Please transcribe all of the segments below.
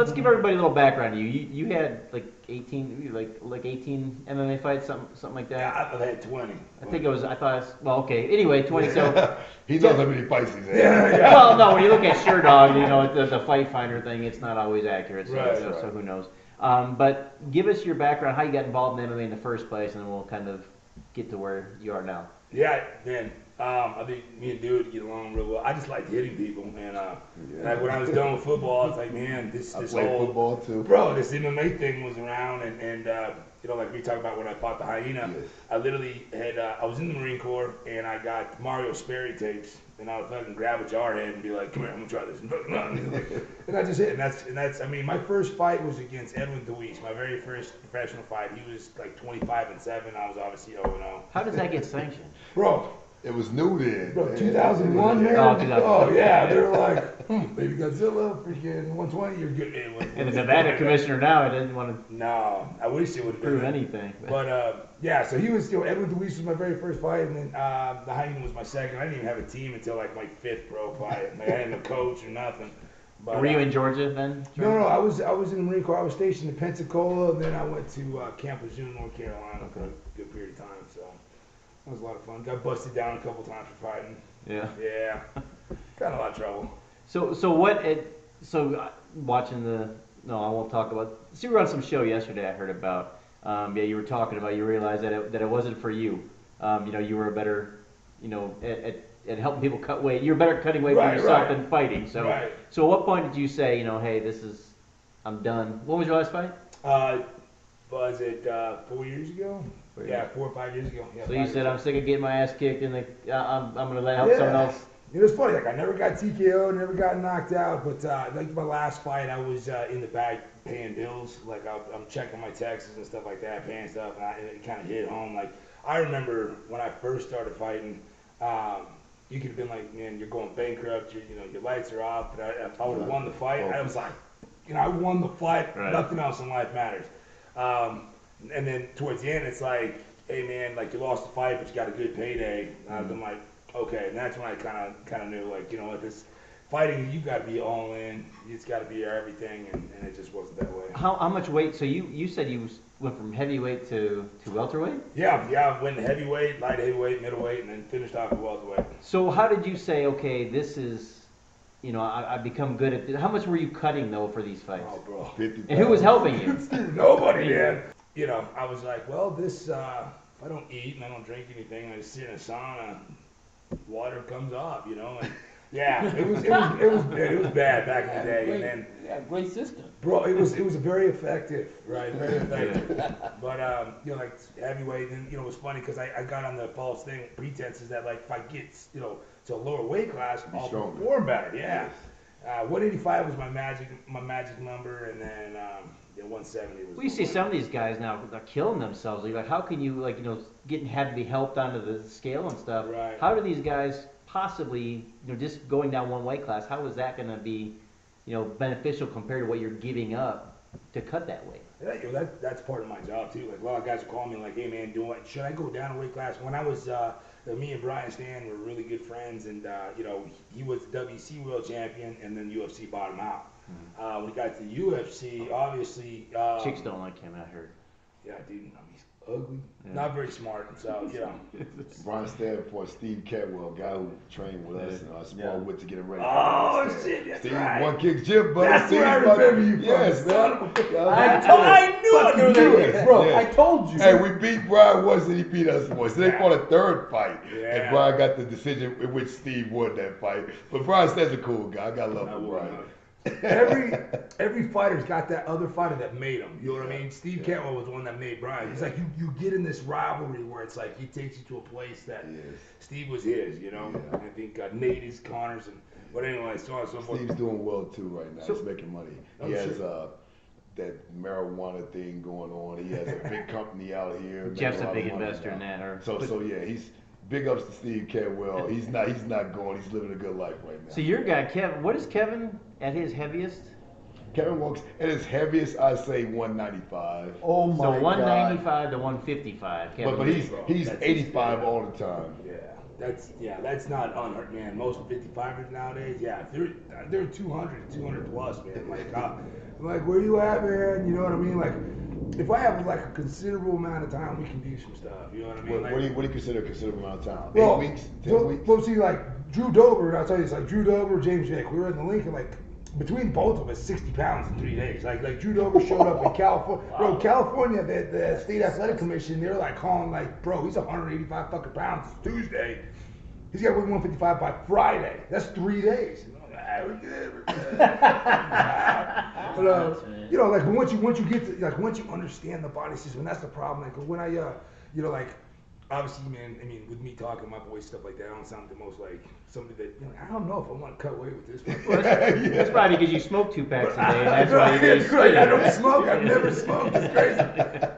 let's give everybody a little background. You you, you had like 18, like like 18 MMA fights, something something like Yeah, that. I've had 20. I think it was. I thought. It's, well, okay. Anyway, 20. So. he knows how many fights he's had. Yeah, yeah. Well, no. When you look at Sherdog, you know the, the fight finder thing. It's not always accurate. So, Right, so, right. so who knows? Um, but give us your background, how you got involved in MMA in the first place, and then we'll kind of get to where you are now. Yeah, man. Um, I think me and Dude get along real well. I just like hitting people, and uh, Yeah. like when I was done with football, I was like, man, this I this whole football too. bro, this MMA thing was around, and and uh, you know, like we talked about when I fought the hyena, Yes. I literally had uh, I was in the Marine Corps, and I got Mario Sperry tapes, and I would fucking grab a jar head and be like, come here, I'm gonna try this, and. And, like, and I just hit, and that's and that's I mean, my first fight was against Edwin Dewees, my very first professional fight. He was like 25 and seven. I was obviously 0 and 0. How does that get sanctioned? Bro, It was new then. Bro, 2001, man. Oh, 2001. Oh, yeah. They were like, hmm, baby Godzilla, freaking 120, you're good. It was- And the Nevada commissioner now I didn't want to No, I wish it would prove been. anything. But uh, yeah, so he was, you know, Edwin Dewees was my very first fight, and then uh, the Hyena was my second. I didn't even have a team until like my fifth pro fight. Like, I didn't have a coach or nothing. But, Were you uh, in Georgia then? No, no, I was I was in the Marine Corps. I was stationed in Pensacola, and then I went to uh, Camp Lejeune, North Carolina for a good period of time. That was a lot of fun. Got busted down a couple times for fighting. Yeah. Yeah, got in a lot of trouble. So so what? It, so uh, watching the no, I won't talk about. So you were on some show yesterday. I heard about. Um, yeah, you were talking about. You realized that it, that it wasn't for you. Um, you know, you were a better, you know, at, at, at helping people cut weight. You're better at cutting weight Right, for yourself right. than fighting. So Right. so at what point did you say, you know, hey, this is, I'm done. When was your last fight? Uh, was it uh, four years ago? Yeah, four or five years ago. Yeah, So you said I'm sick of getting my ass kicked, and the, uh, I'm I'm gonna let help Yeah. someone else. It was funny. Like I never got TKO, never got knocked out. But uh, like my last fight, I was uh, in the back paying bills. Like I, I'm checking my taxes and stuff like that, paying stuff, and, I, it kind of hit home. Like I remember when I first started fighting. Um, you could have been like, man, you're going bankrupt. Your, you know, your lights are off. But I, if I would have won the fight, I was like, you know, I won the fight. Right. Nothing else in life matters. Um, and then towards the end, it's like, hey man, like you lost the fight, but you got a good payday. Mm-hmm. I'm like, okay. And that's when I kind of kind of knew, like, you know what, this fighting, you got to be all in. It's got to be everything, and, and it just wasn't that way. How how much weight? So you you said you went from heavyweight to to welterweight. Yeah, yeah. I went heavyweight, light heavyweight, middleweight, and then finished off at welterweight. So how did you say, okay, this is, you know, I, I've become good at this. How much were you cutting though for these fights? Oh, bro. 50 And who was helping you? Nobody, man. You know, I was like, well, this, uh, if I don't eat and I don't drink anything, I just sit in a sauna, water comes up, you know? And yeah, it was, it was, it was, it was bad back in the day. And then, Yeah, great system. bro, it was, it was very effective, right? Very effective. But, um, you know, like heavyweight, and, you know, it was funny because I, I got on the false thing, pretenses that, like, if I get, you know, to a lower weight class, I'll stronger. perform better, yeah. Yes. Uh, 185 was my magic, my magic number, and then, um, yeah, 170 was. Well, you see some of these guys now are killing themselves. Like, how can you like you know getting had to be helped onto the scale and stuff? Right. How do these guys possibly you know just going down one weight class? How is that going to be you know beneficial compared to what you're giving up to cut that weight? Yeah, you know, that, that's part of my job too. Like a lot of guys will call me like, "Hey man, do what? Should I go down a weight class?" When I was, uh, me and Brian Stann were really good friends, and uh, you know, he was WC world champion, and then UFC him out. Uh, when he got to UFC, obviously, um, Chicks don't like him. I heard. Yeah, dude, I mean, he's ugly, Yeah. not very smart. So you know, Brian Stanford, Steve Cantwell, guy who trained with us and uh, small Yeah. wit to get him ready. Oh, Brian shit, that's Steve, right. one kicks Jim, buddy. That's Steve's where I remember you from, Yes, man. of a- Yeah, I, told, it. I knew I knew knew that, it. Bro, Yeah. I told you. Hey, we beat Brian once and he beat us once. They fought a third fight. Yeah. And Brian got the decision in which Steve won that fight. But Brian Stann's a cool guy. I got love for will Brian. Not. every every fighter's got that other fighter that made him. You know what I mean? Steve Cantwell was the one that made Brian. It's like you, you get in this rivalry where it's like he takes you to a place that Yes. Steve was his. You know, Yeah. I think uh, Nate is Conor's and but anyway, so on and so forth. Steve's doing well too right now. So- He's making money. Oh, He has sure. uh, that marijuana thing going on. He has a big company out here. Jeff's a lot big investor in that. Or So so yeah, he's big ups to Steve Cantwell. He's not he's not going. He's living a good life right now. so your guy Kevin. What is Kevin at his heaviest? Kevin walks at his heaviest. I say 195. oh my god. So God. 195 to 155. Kevin. But but he's bro. he's That's 85 all the time. Yeah. That's yeah, that's not unheard, man. Most 55ers nowadays, yeah, they're they're 200, 200 plus, man. Like, uh, I'm like, where you at, man? You know what I mean? Like, if I have like a considerable amount of time, we can do some stuff. You know what I mean? What, Like, what do you what do you consider a considerable amount of time? well, Eight weeks, ten well, weeks. well, see, like Drew Dober, I'll tell you, it's like Drew Dober, James Vick. We were in the Lincoln, like between both of us, 60 pounds in three days. Like, like Drew Dober showed up in California. Bro, California, the, the state athletic commission, they're like calling, like, bro, he's 185 fucking pounds. Tuesday. He's got to weigh 155 by Friday. That's three days. And I'm like, "Ah, we're good, we're good." but, uh, you know, like once you once you get to like once you understand the body system, and that's the problem. Like when I, uh, you know, like obviously, man. I mean, with me talking my voice stuff like that, I don't sound the most like somebody that you know. I don't know if I want to cut away with this. Well, that's, that's probably because you smoke two packs a day, that's why Right. I don't smoke. I've never smoked. It's crazy.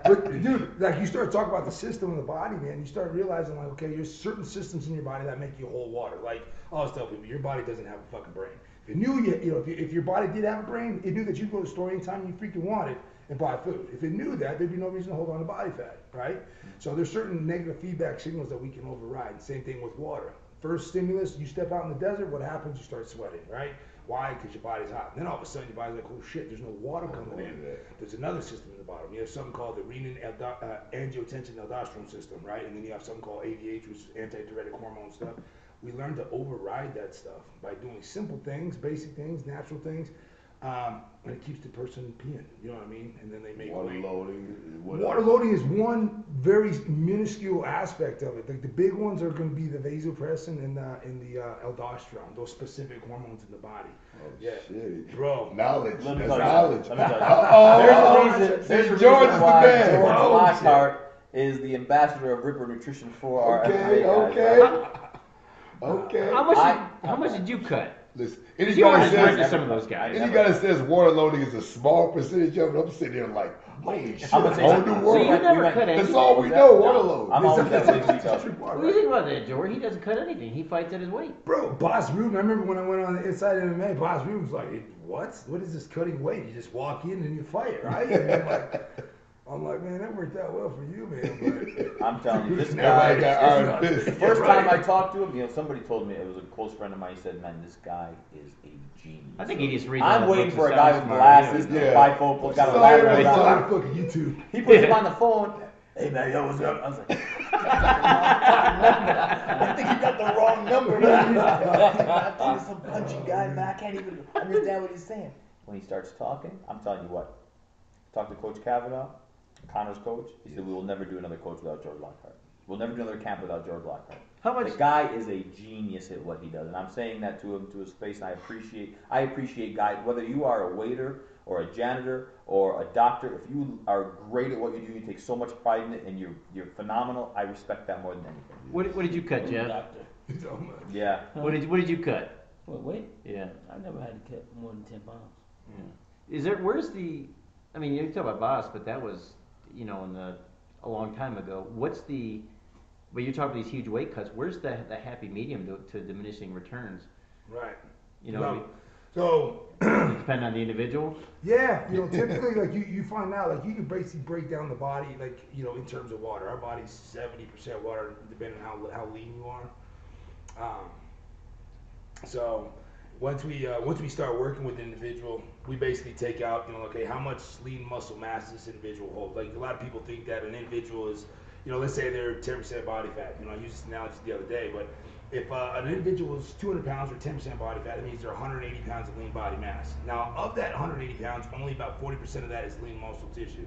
But dude, like you start talking about the system of the body, man. You start realizing like, okay, there's certain systems in your body that make you hold water. Like I always tell people, your body doesn't have a fucking brain. If it knew you, you know, if, you, if your body did have a brain, it knew that you'd go to the store anytime you freaking wanted and buy food. If it knew that, there'd be no reason to hold on to body fat, right? So there's certain negative feedback signals that we can override. Same thing with water. First stimulus, you step out in the desert, what happens? You start sweating, right? Why? Because your body's hot. And then all of a sudden your body's like, oh shit, there's no water coming in. There's another system in the bottom. You have something called the renin uh, angiotensin aldosterone system, right? And then you have something called ADH, which is antidiuretic hormone stuff. We learn to override that stuff by doing simple things, basic things, natural things, um, and it keeps the person peeing. You know what I mean? And then they make Water weight. loading. What Water else? loading is one very minuscule aspect of it. Like the big ones are going to be the vasopressin and the, and the uh, aldosterone, those specific hormones in the body. Oh, Yeah. shit. Bro, Knowledge. Let me That's tell you knowledge. something. Let me tell you Uh-oh. There's a reason. There's a reason George the why man. George Oh, Lockhart is the ambassador of Ripper Nutrition for our Okay, MMA okay. right? Okay. How much? I- did, how much did you cut? Listen, Because you anybody to says, some of those guys. any guy that says water loading is a small percentage of it, I'm sitting there like, holy shit, I'm gonna whole something. new So you never we went- cut That's all we that- know, water load. I'm always that way that's- too, that's though. the part, What do you think about that, Jordan? He doesn't cut anything. He fights at his weight. Bro, Bas Rutten, I remember when I went on the Inside MMA, Bas Rutten was like, what? What is this cutting weight? You just walk in and you fight, right? And I'm like, I'm like, man, that worked out well for you, man. I'm telling you, this Everybody guy. got it's iron not- The first Yeah, time I talked to him, you know, somebody told me it was a close friend of mine. He said, "Man, this guy is a genius." I think he just reads. I'm waiting for a guy with glasses, yeah. Yeah. bifocal, got a So ladder everybody It's a around. lot of fucking YouTube. He puts him on the phone. Hey man, yo, what's up? I was like, I think you got the wrong number. Man. I think he's some punchy guy, man. I can't even understand what he's saying. When he starts talking, I'm telling you what. Talk to Coach Kavanagh, Conor's coach. He said we will never do another coach without George Lockhart. We'll never do another camp without George Lockhart. How much? The guy is a genius at what he does, and I'm saying that to him to his face. And I appreciate, I appreciate guys. Whether you are a waiter or a janitor or a doctor, if you are great at what you do, you take so much pride in it, and you're you're phenomenal. I respect that more than anything. What, what did you cut, Jeff? Doctor. So much. Yeah. What did What did you cut? What weight? Yeah. I've never had to cut more than ten pounds. Yeah. Is there? Where's the? I mean, you talk about Bas, but that was, you know, in the a long time ago. What's the? But you're talking these huge weight cuts. Where's the the happy medium to, to diminishing returns? Right. You know, No. So, it depend on the individual. yeah, you know, typically, like, you, you find out, like, you can basically break down the body, like, you know, in terms of water. Our body's 70% water, depending on how, how lean you are. Um, so, once we uh, once we start working with an individual, we basically take out, you know, okay, how much lean muscle mass this individual holds. Like a lot of people think that an individual is, you know, let's say they're 10% body fat. You know, I used this analogy the other day, but if uh, an individual is 200 pounds or 10% body fat, that means they're 180 pounds of lean body mass. Now, of that 180 pounds, only about 40% of that is lean muscle tissue.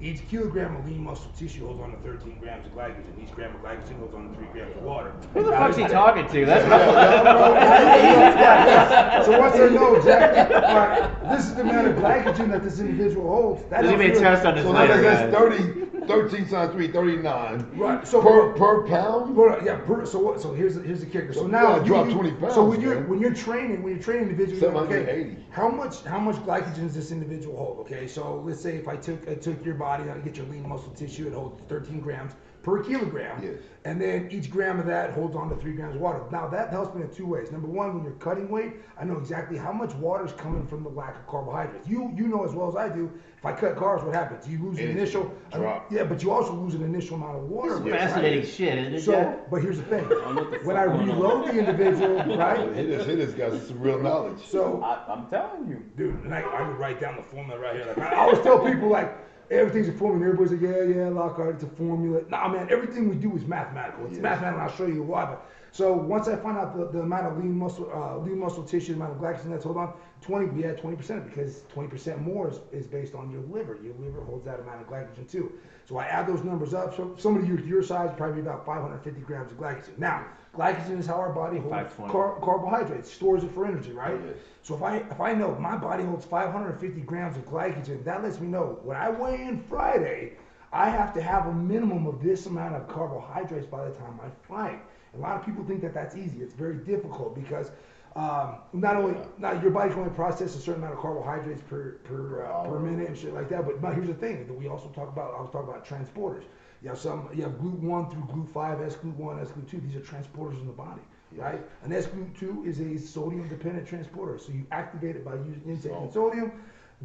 Each kilogram of lean muscle tissue holds on to 13 grams of glycogen. Each gram of glycogen holds on to 3 grams of water. Who the fuck's he talking to? That's so once I know exactly, right, this is the amount of glycogen that this individual holds. That Does he helps make you- test on his So later? that's, that's 30, 13 times 3, 39. Right. So Per, per pound? Well, yeah. Per, so what? So here's the, here's the kicker. So So now gotta drop 20 So when you're man. when you're training, when you're training individuals, okay, how much how much glycogen does this individual hold? Okay, so let's say if I took I took your body, I get your lean muscle tissue, it holds 13 grams. Per kilogram. Yes. And then each gram of that holds on to three grams of water. Now that helps me in two ways. Number one, when you're cutting weight, I know exactly how much water is coming from the lack of carbohydrates. You you know as well as I do. If I cut carbs, what happens? You lose an initial drop. yeah, but you also lose an initial amount of water. This is right? fascinating shit, isn't it, So, Jeff? but here's the thing. the When I reload the individual, right? Hit us, hit us, guys. It's some real knowledge. So I, I'm telling you. Dude, and I, I would write down the formula right here. Like I always tell people, like everything's a formula. Everybody's like, yeah, yeah, Lockhart, it's a formula. Nah, man, everything we do is mathematical. It's Yes. mathematical. and I'll show you why. But so once I find out the, the amount of lean muscle, uh, lean muscle tissue, the amount of glycogen that's hold on, 20, we add 20 percent because 20 percent more is, is based on your liver. Your liver holds that amount of glycogen too. So I add those numbers up. So somebody your, your size probably be about 550 grams of glycogen. Now, glycogen is how our body holds car- carbohydrates, stores it for energy, right? Yes. So if I if I know my body holds 550 grams of glycogen, that lets me know when I weigh in Friday, I have to have a minimum of this amount of carbohydrates by the time I fight. A lot of people think that that's easy. It's very difficult because um, not only not your body can only process a certain amount of carbohydrates per per uh, per minute and shit like that. But, but here's the thing that we also talk about. I was talking about transporters. You have some. You have GLUT one through GLUT five, S GLUT one, S two. These are transporters in the body, right? An S GLUT two is a sodium dependent transporter. So you activate it by using intaking sodium.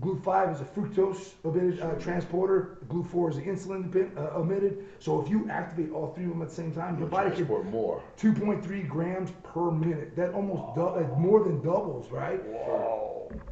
GLUT five is a fructose emitted uh, transporter. GLUT four is an insulin depend, uh, emitted. So if you activate all three of them at the same time, your You'll body can transport more. 2.3 grams per minute. That almost dou- uh, more than doubles, right? Whoa.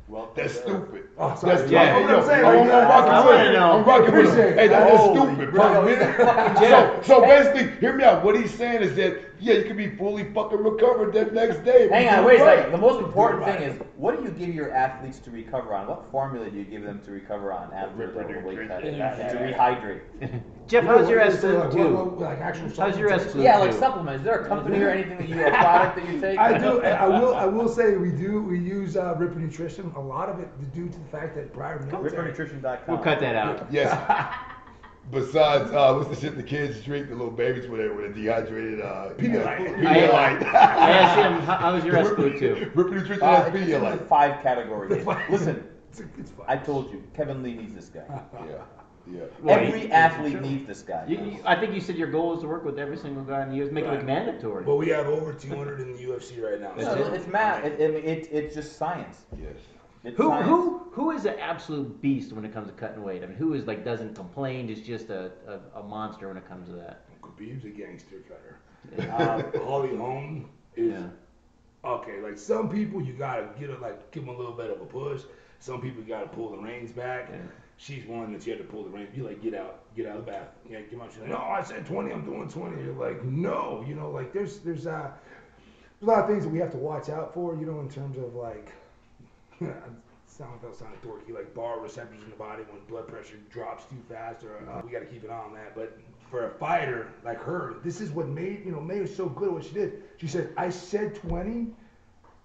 Well, That's stupid. Oh, sorry. That's Yeah, I'm yo, saying, I'm, like, I'm rocking I with wanna him. I'm rocking with him. Hey, that Holy stupid, bro, bro. he's a fucking So, so basically, hear me out. What he's saying is that yeah, you can be fully fucking recovered that next day. Hang on, do wait a second. The most important right. thing is, what do you give your athletes to recover on? What formula do you give them to recover on after Ripper the weight cut? nutrition. To rehydrate. Jeff, You know, how's your what- S so, like, what- what- like actual How's your supplements? S2? Yeah, like supplements. Is there a company or anything that you, a product that you take? I do. I will. I will say we do. We use uh, Ripper Nutrition. A lot of it due to the fact that prior military. RipperNutrition.com. We'll cut that out. Yes. Besides, uh, what's the shit the kids drink? The little babies with it with a dehydrated uh, Pedialyte. Pedialyte. I asked him, how, was your S two too? Ripper Nutrition Uh, has it's in the Pedialyte. five categories. Listen, It's, it's fine. I told you, Kevin Lee needs this guy. Yeah, yeah. Well, Every he- athlete needs this guy. You, you, I think you said your goal is to work with every single guy in the U.S. Make it like mandatory. But we have over 200 in the UFC right now. No, so- it. it's math. It, it, it, it's just science. Yes. It's Who science. who who is an absolute beast when it comes to cutting weight? I mean, who is like doesn't complain, is just a, a, a monster when it comes to that. Khabib's a gangster cutter. Um, Holly Holm is Yeah. okay. Like some people, you gotta get a, like give them a little bit of a push. Some people you gotta pull the reins back. Yeah. She's one that you have to pull the reins. You like get out, get out of the bath. Yeah, come on. She's like, no, I said twenty. I'm doing twenty. You're like, no. You know, like there's there's uh there's a lot of things that we have to watch out for. You know, in terms of like. Sound like that sounded dorky, like baroreceptors in the body when blood pressure drops too fast, or uh, we got to keep an eye on that. But for a fighter like her, this is what made you know May was so good at what she did. She said, "I said 20.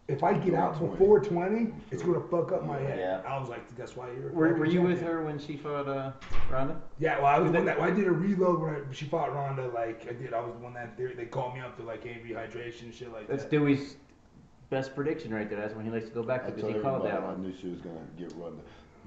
If I get out 20. before 20, it's gonna fuck up my head." Yeah. I was like, "That's why you're." Were, were you with her when she fought uh, Ronda? Yeah, well, I was the one that I did a reload when I, she fought Ronda. Like I did, I was the one that they, they called me up to like hey, rehydration and shit like that. That's that. Dewey's best prediction right there. That's when he likes to go back to because told he called everybody that I knew she was gonna get run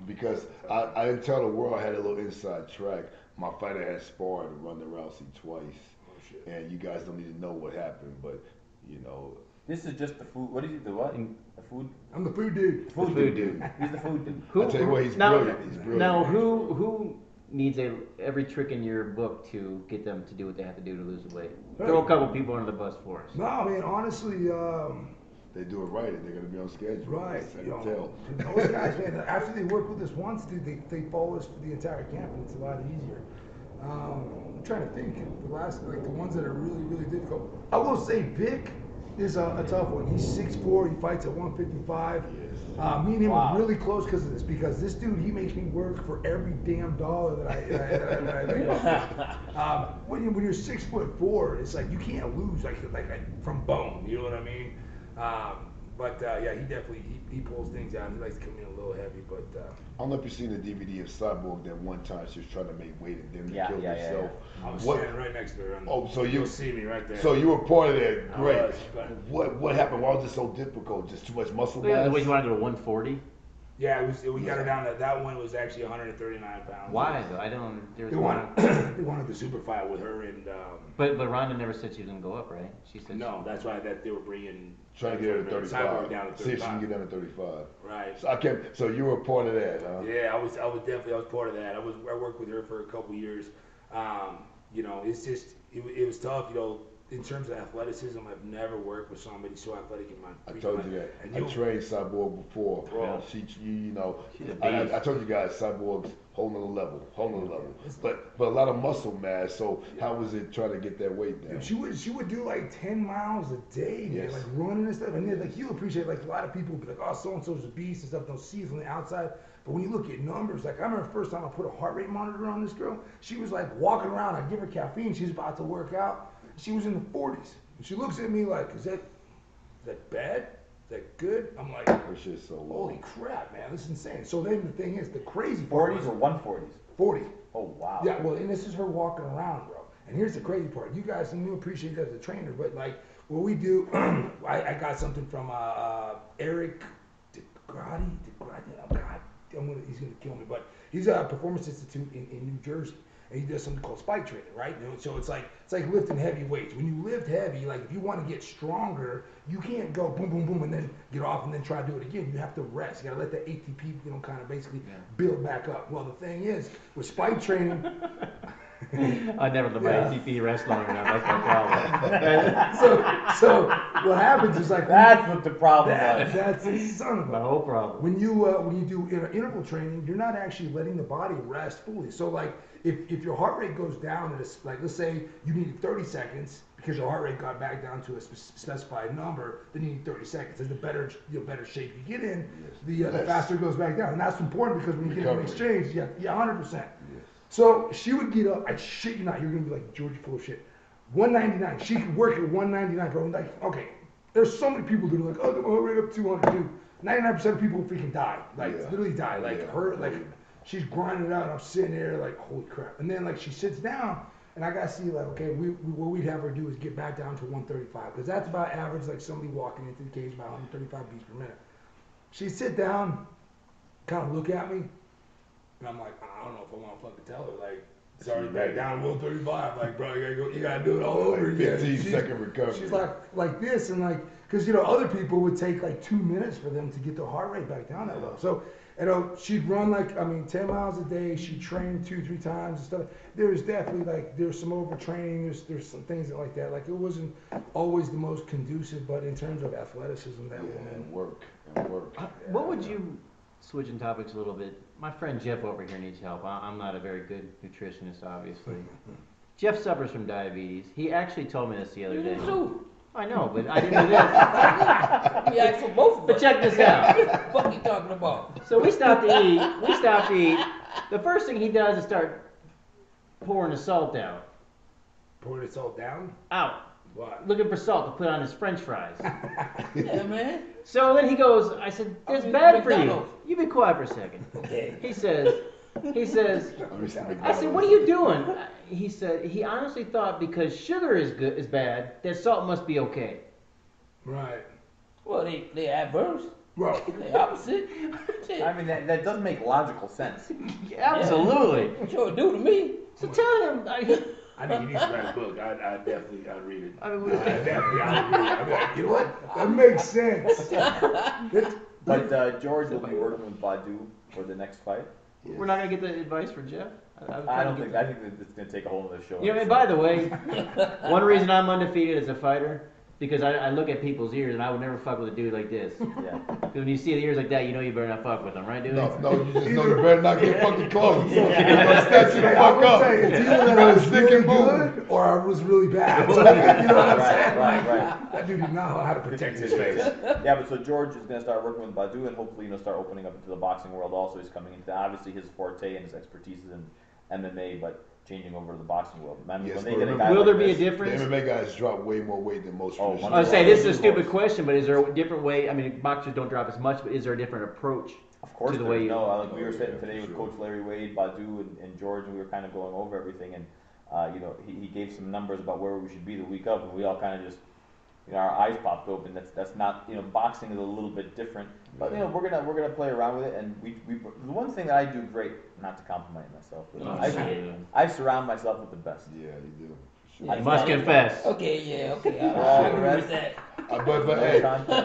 because I, I didn't tell the world I had a little inside track. My fighter had sparred Ronda Rousey twice, Oh, shit. and you guys don't need to know what happened, but you know, This is just the food. What is it? The what? In- The food. I'm the food dude. The food dude. dude. He's the food dude. Who, I tell you what, he's now, brilliant. He's brilliant. Now, who who needs a every trick in your book to get them to do what they have to do to lose the weight? Throw a couple people under the bus for us. No, man, honestly, um, they do it right, and they're gonna be on schedule. Right. I You can know, tell. those guys, man, after they work with us once, dude, they, they follow us for the entire camp, and it's a lot easier. Um, I'm trying to think, the last, like, the ones that are really, really difficult. I will say Vic is a, a tough one. He's 6'4", he fights at 155. Yes. Uh, me and him Wow. are really close because of this, because this dude, he makes me work for every damn dollar that I, that I, that I, that I make. um, when, you, when you're six foot four, it's like you can't lose like like from bone. You know what I mean? Um, but uh, yeah, he definitely he, he pulls things out. He likes to come in a little heavy, but uh, I don't know if you've seen the DVD of Cyborg that one time she was trying to make weight and then Yeah, killed yeah, yeah, herself. I was What- standing right next to her. On the, Oh, so you- you'll see me right there. So you were part of that. Great. was, but- What what happened? Why was it so difficult? Just too much muscle Yeah, mass? what, you want to go to 140? Yeah, it was. We got her down to that one was actually 139 pounds. Why though? I don't. There's They one. wanted they wanted the super fight with her and um, But but Ronda never said she was gonna go up, right? She said no, that's why that they were bringing Trying to get her to Cyborg 35. down to See if she 35. can get down to 35. Right. So I can So you were a part of that, huh? Yeah, I was. I was definitely. I was part of that. I was. I worked with her for a couple years. Um, you know, it's just. It, wa- it was tough. You know, in terms of athleticism, I've never worked with somebody so athletic in my. I told life. you that. And I you- trained Cyborg before. Bro. She, you, you know, She's a I, I. I told you guys, Cyborg's whole nother level, whole nother level. But but a lot of muscle mass. So how was it trying to get that weight down? She would she would do like ten miles a day, man, Yes. like running and stuff. And then like you appreciate like a lot of people be like, oh, so and so's a beast and stuff. Don't see it from the outside. But when you look at numbers, like I remember the first time I put a heart rate monitor on this girl, she was like walking around. I give her caffeine. She's about to work out. She was in the 40s. And she looks at me like, is that is that bad? Is that good? I'm like, Her shit's so low. holy crap, man, this is insane. So then the thing is, the crazy part Forties was or one forties? 40. Oh wow. Yeah, well, and this is her walking around, bro. And here's the crazy part. You guys, and you appreciate that as a trainer, but like what we do, I, I got something from uh, uh, Eric DeGrady. DeGrady. Oh God, I'm gonna, he's gonna kill me. But he's a performance institute in, in New Jersey, and he does something called spike training, right? You know, so it's like it's like lifting heavy weights. When you lift heavy, like if you want to get stronger, you can't go boom, boom, boom, and then get off and then try to do it again. You have to rest. You gotta let the ATP, you know, kind of basically build back up. Well, the thing is, with spike training. I never let my Yeah. ATP rest long enough. That's my problem. so, so what happens is like That's what the problem that, that's a son of my a. whole problem. When you uh, when you do inter- interval training, you're not actually letting the body rest fully. So like if, if your heart rate goes down at a, s- like let's say you needed 30 seconds because your heart rate got back down to a spe- specified number, then you need 30 seconds. As the better you know, better shape you get in, the, uh, the faster it goes back down, and that's important because when you get in an exchange, yeah, yeah, 100 percent. So she would get up. I shit you not. You're gonna be like Georgie full of shit. 199. She could work at 199, bro. Like, okay, there's so many people that are like, oh, my heart rate up 200, dude. 99% of people freaking die. Like, Yeah. literally die. Like Yeah. her, like she's grinding it out. And I'm sitting there like, holy crap. And then like she sits down, and I gotta see like, okay, we, we what we'd have her do is get back down to 135 because that's about average. Like somebody walking into the cage about 135 beats per minute. She'd sit down, kind of look at me, and I'm like, I don't know if I want to fucking tell her. Like, it's already back down to 135. Like, bro, you gotta go, you gotta do it all over Like again. 15 She's- second recovery. She's like, like this, and like, cause you know, other people would take like two minutes for them to get their heart rate back down that low. So, you know, she'd run like, I mean, 10 miles a day. She'd train two, three times and stuff. There's definitely like, there's some overtraining. There's, there's some things like that. Like, it wasn't always the most conducive, but in terms of athleticism, that Yeah, woman. and work and work. Uh, What would you, switching topics a little bit, my friend Jeff over here needs help. I- I'm not a very good nutritionist, obviously. Jeff suffers from diabetes. He actually told me this the other You day. too. I know, but I didn't know this. We asked for both of But check this out. What the fuck you talking about? So we stopped to eat. We stopped to eat. The first thing he does is start pouring the salt down. Pouring the salt down. Out. What? Looking for salt to put on his french fries. Yeah, man. So then he goes, I said, that's mean, bad for you. McDonald's. You be quiet for a second. Okay. He says, he says, I said, what are you doing? He said, he honestly thought because sugar is good, is bad, that salt must be okay. Right. Well, they they adverse. Well, They opposite. I mean, that, that does make logical sense. Absolutely. Sure do to me. So tell him. I, I think he needs to write a book. I, I definitely, I'd read it. I mean, I we- definitely, I'd read it. I'd be like, you know what? That makes sense. That's- But uh, George will be working with Badou for the next fight. we're not gonna get the advice for Jeff. I, I don't think get I think that it's gonna take a whole other show. You know, and by the way, one reason I'm undefeated as a fighter because I, I look at people's ears and I would never fuck with a dude like this. yeah. Because when you see the ears like that, you know you better not fuck with them, right, dude? No, no, you just know you better not get fucking close. You're gonna That's snatch you the. I fuck up. say it's either You're that I gonna was stick really and move. good or I was really bad. You know what I'm Right, saying? right, Like, right. That dude did not know how to protect his face. Yeah, but so George is going to start working with Badou and hopefully, you know, start opening up into the boxing world also. He's coming into, obviously, his forte and his expertise is in MMA, but changing over to the boxing world. I mean, Yes, when they but get a guy Will like there be a difference? The? MMA guys drop way more weight than most Oh, I would say this is a stupid course. question, but is there a different way? I mean, boxers don't drop as much, but is there a different approach? Of course, to the way you- no. uh, Like we were sitting yeah, today with sure. Coach Larry Wade, Badou, and, and George, and we were kind of going over everything. And uh, you know, he, he gave some numbers about where we should be the week of, and we all kind of just you know, our eyes popped open. That's that's not you know boxing is a little bit different, but you know we're gonna we're gonna play around with it. And we we the one thing that I do great, not to compliment myself, but Oh, I shit. I surround myself with the best. Yeah, you do. Yeah. You must confess. Okay, yeah, okay. I, Yeah, I agree with that. Uh, but but hey,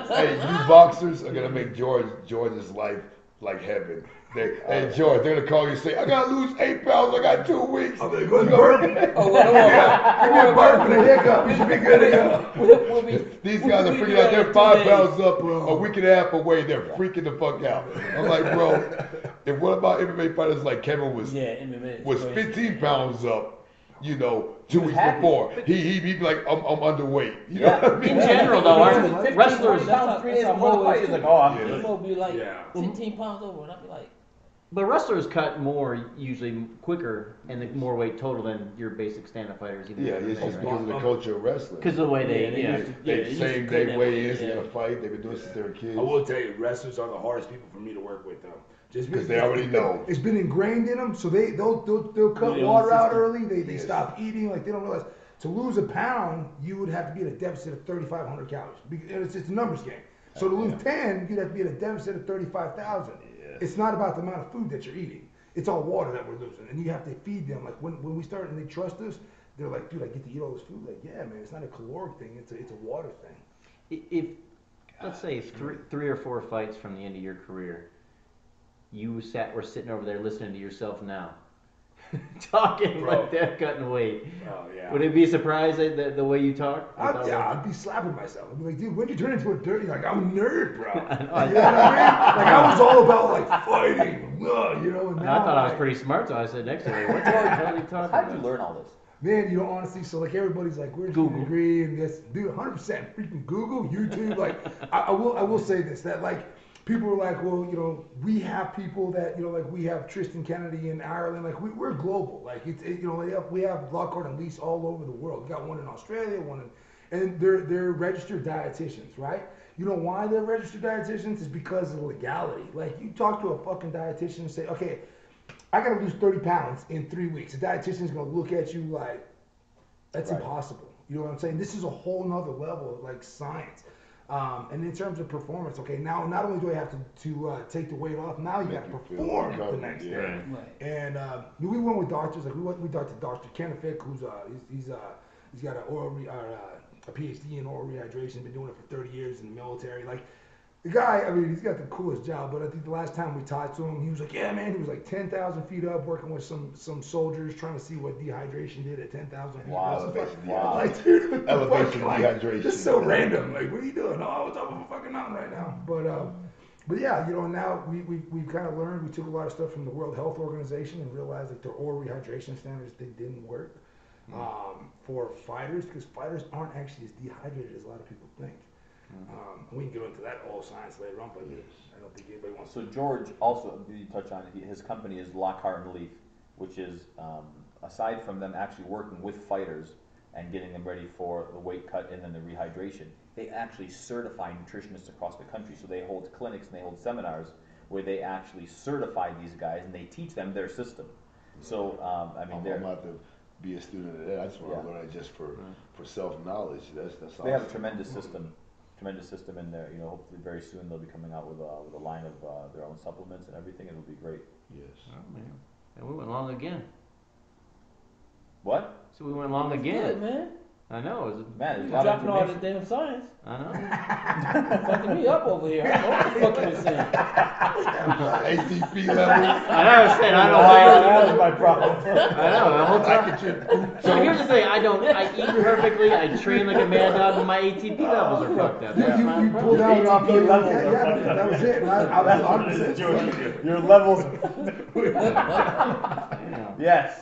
hey, you boxers are gonna make George George's life like heaven. They, hey George, they're gonna call you and say, I gotta lose eight pounds. I got two weeks. Oh, I'm gonna go to burp. Oh, well, well, Yeah, give me a burp and a hiccup. You should be good to go. we'll, we'll be, These guys are we'll be freaking out. They're five two pounds days. up, a week and a half away. They're freaking the fuck out. I'm like, bro, if what about MMA fighters like Kevin was Yeah, MMA. was Go ahead. 15 pounds up, you know, two weeks happy. before. He he he'd be like, I'm, I'm underweight. You Yeah. know what I mean? In general, though, Yeah. aren't wrestlers, 20 pounds three days That's before the how fight. Mo is like, oh, I'm Yeah. good. Mo be like Yeah. 15 pounds over, and I'll be like, but wrestlers cut more usually quicker and the more weight total than your basic stand-up fighters. even Yeah, it's MMA, just right? because of the culture of wrestling. Because of the way they, Yeah, they yeah, used They, yeah, they same to cut day that weigh weight, in a fight. They've been doing it since they were kids. I will tell you, wrestlers are the hardest people for me to work with, though. Just because they already know. It's been ingrained in them, so they they'll they'll, they'll cut Yeah, water out early. They they Yes. stop eating, like they don't realize. To lose a pound, you would have to be at a deficit of 3,500 calories. And It's, it's a numbers game. So to uh, lose 10, you'd have to be at a deficit of 35,000. It's not about the amount of food that you're eating. It's all water that we're losing, and you have to feed them. Like when, when we start and they trust us, they're like, dude, I get to eat all this food. Like, yeah, man, it's not a caloric thing. It's a it's a water thing. I- If, let's say three, three or four fights from the end of your career, you sat, were sitting over there listening to yourself now, talking Bro. like they're cutting weight. Oh yeah. Would it be surprised that the, the way you talk? I'd, yeah, I'd be slapping myself. I'd be like, dude, when'd you turn into a dirty? Like, I'm a nerd, bro. You know what. I mean? Like, I was all about like fighting, ugh, you know. And And now I thought I was like, pretty smart, so I said next to me, what the hell are you talking How did you learn all this? Man, you know, honestly, so like everybody's like, where's your Google. degree? And this, dude, 100 percent freaking Google, YouTube. Like, I, I will, I will say this that like people are like, well, you know, we have people that you know, like we have Tristan Kennedy in Ireland. Like we, we're global. Like it's, it, you know, we have, we have Lockhart and Leaf all over the world. We got one in Australia, one in, and they're they're registered dietitians, right? You know why they're registered dietitians? Is because of legality. Like you talk to a fucking dietitian and say, okay, I gotta lose 30 pounds in three weeks. The dietitian's gonna look at you like, that's Right. impossible. You know what I'm saying? This is a whole nother level of like science. Um, and in terms of performance, okay, now not only do I have to, to uh, take the weight off, now you Make gotta perform the recovered, next yeah. day. Right. And uh, we went with doctors. Like we went, we talked to Dr. Kenefick, who's uh, he's, he's uh, he's got an oral re, uh, a PhD in oral rehydration. Been doing it for 30 years in the military. Like the guy, I mean, he's got the coolest job. But I think the last time we talked to him, he was like, "Yeah, man." He was like 10,000 feet up, working with some some soldiers, trying to see what dehydration did at 10,000 feet. Wow. Like, Elevation Wow. like, dude, Elevation fuck? Like, dehydration. This is so random. Like, what are you doing? Oh, I was up on a fucking mountain right now. But uh, but yeah, you know, now we, we, we've kind of learned, we took a lot of stuff from the World Health Organization and realized that their oral rehydration standards, they didn't work um, for fighters because fighters aren't actually as dehydrated as a lot of people think. Um, we can get into that all science later on, but I don't think anybody wants So to. George also, you touch on it, his company is Lockhart and Leaf, which is um, aside from them actually working with fighters and getting them ready for the weight cut and then the rehydration, they actually certify nutritionists across the country. So they hold clinics and they hold seminars where they actually certify these guys and they teach them their system. So um, I mean, I'm, they're, I'm about to be a student of that. I just want Yeah. to learn it just for for self knowledge. That's that's. they have a tremendous system, tremendous system in there. You know, hopefully very soon they'll be coming out with a, with a line of uh, their own supplements and everything. It'll be great. Yes. Oh, man. And we went long again. What? So we went long Good, again. man. I know. It was, Man, there's You a lot of dropping all the information. damn science. I know. Fucking me up over here. I don't know what the fuck you were saying. ATP level. I know. I said I don't know why. that was my problem. I know. The whole time. So here's the thing. I don't. I eat perfectly. I train like a mad dog, but my ATP levels are fucked up. You, That's you, my you problem. pulled out Your off ATP levels yeah, are yeah, that was it. I, I was 100% your, your levels. Yeah. yes.